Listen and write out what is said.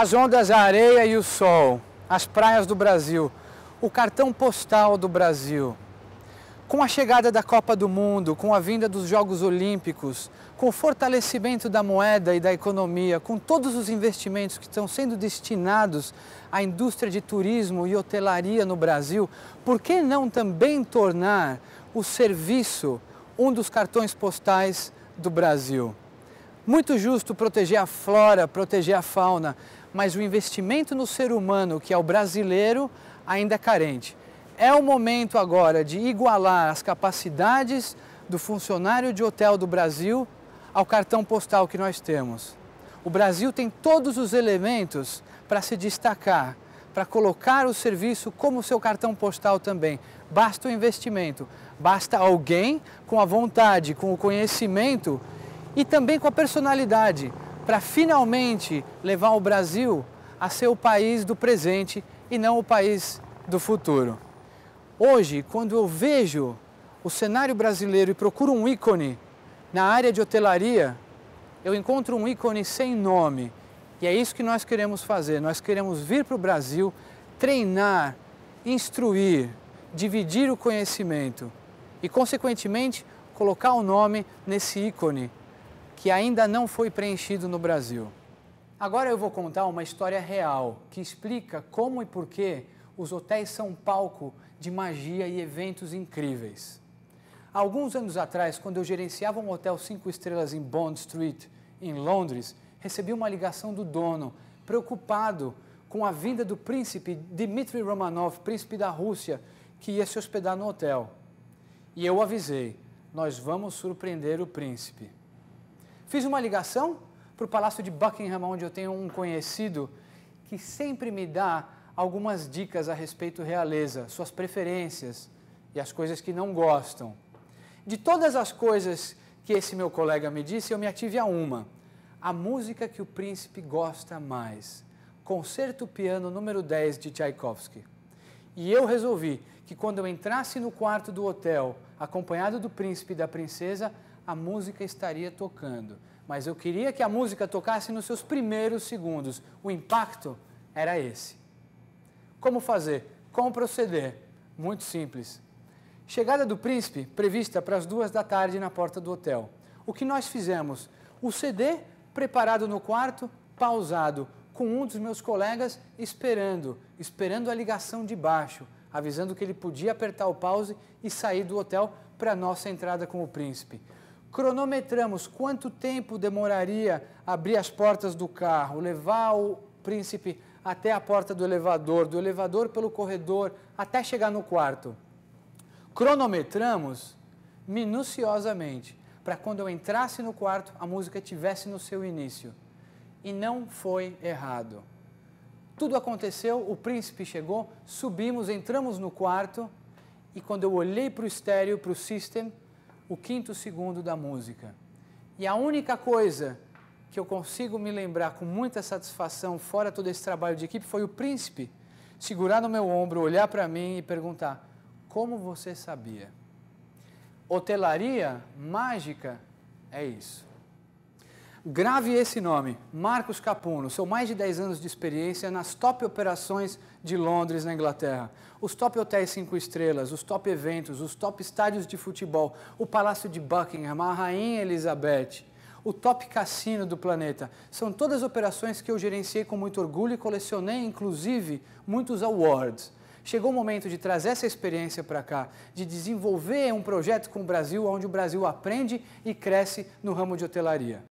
As ondas, a areia e o sol, as praias do Brasil, o cartão postal do Brasil. Com a chegada da Copa do Mundo, com a vinda dos Jogos Olímpicos, com o fortalecimento da moeda e da economia, com todos os investimentos que estão sendo destinados à indústria de turismo e hotelaria no Brasil, por que não também tornar o serviço um dos cartões postais do Brasil? Muito justo proteger a flora, proteger a fauna, mas o investimento no ser humano, que é o brasileiro, ainda é carente. É o momento agora de igualar as capacidades do funcionário de hotel do Brasil ao cartão postal que nós temos. O Brasil tem todos os elementos para se destacar, para colocar o serviço como seu cartão postal também. Basta o investimento, basta alguém com a vontade, com o conhecimento e também com a personalidade para finalmente levar o Brasil a ser o país do presente e não o país do futuro. Hoje, quando eu vejo o cenário brasileiro e procuro um ícone na área de hotelaria, eu encontro um ícone sem nome. E é isso que nós queremos fazer. Nós queremos vir para o Brasil, treinar, instruir, dividir o conhecimento e, consequentemente, colocar o nome nesse ícone que ainda não foi preenchido no Brasil. Agora eu vou contar uma história real que explica como e por que os hotéis são palco de magia e eventos incríveis. Alguns anos atrás, quando eu gerenciava um hotel cinco estrelas em Bond Street, em Londres, recebi uma ligação do dono, preocupado com a vinda do príncipe Dmitry Romanov, príncipe da Rússia, que ia se hospedar no hotel. E eu avisei: nós vamos surpreender o príncipe. Fiz uma ligação para o Palácio de Buckingham, onde eu tenho um conhecido que sempre me dá algumas dicas a respeito realeza, suas preferências e as coisas que não gostam. De todas as coisas que esse meu colega me disse, eu me ative a uma. A música que o príncipe gosta mais. Concerto Piano número 10 de Tchaikovsky. E eu resolvi que quando eu entrasse no quarto do hotel, acompanhado do príncipe e da princesa, a música estaria tocando. Mas eu queria que a música tocasse nos seus primeiros segundos. O impacto era esse. Como fazer? Como proceder? Muito simples. Chegada do príncipe prevista para as duas da tarde na porta do hotel. O que nós fizemos? O CD preparado no quarto, pausado, com um dos meus colegas esperando, esperando a ligação de baixo, avisando que ele podia apertar o pause e sair do hotel para a nossa entrada com o príncipe cronometramos quanto tempo demoraria abrir as portas do carro, levar o príncipe até a porta do elevador, do elevador pelo corredor, até chegar no quarto. Cronometramos minuciosamente para quando eu entrasse no quarto, a música tivesse no seu início. E não foi errado. Tudo aconteceu, o príncipe chegou, subimos, entramos no quarto e quando eu olhei para o estéreo, para o system, o quinto segundo da música. E a única coisa que eu consigo me lembrar com muita satisfação, fora todo esse trabalho de equipe, foi o príncipe segurar no meu ombro, olhar para mim e perguntar: Como você sabia? Hotelaria mágica é isso. Grave esse nome, Marcos Capuno. São mais de 10 anos de experiência nas top operações de Londres, na Inglaterra. Os top hotéis cinco estrelas, os top eventos, os top estádios de futebol, o Palácio de Buckingham, a Rainha Elizabeth, o top cassino do planeta. São todas operações que eu gerenciei com muito orgulho e colecionei, inclusive, muitos awards. Chegou o momento de trazer essa experiência para cá, de desenvolver um projeto com o Brasil, onde o Brasil aprende e cresce no ramo de hotelaria.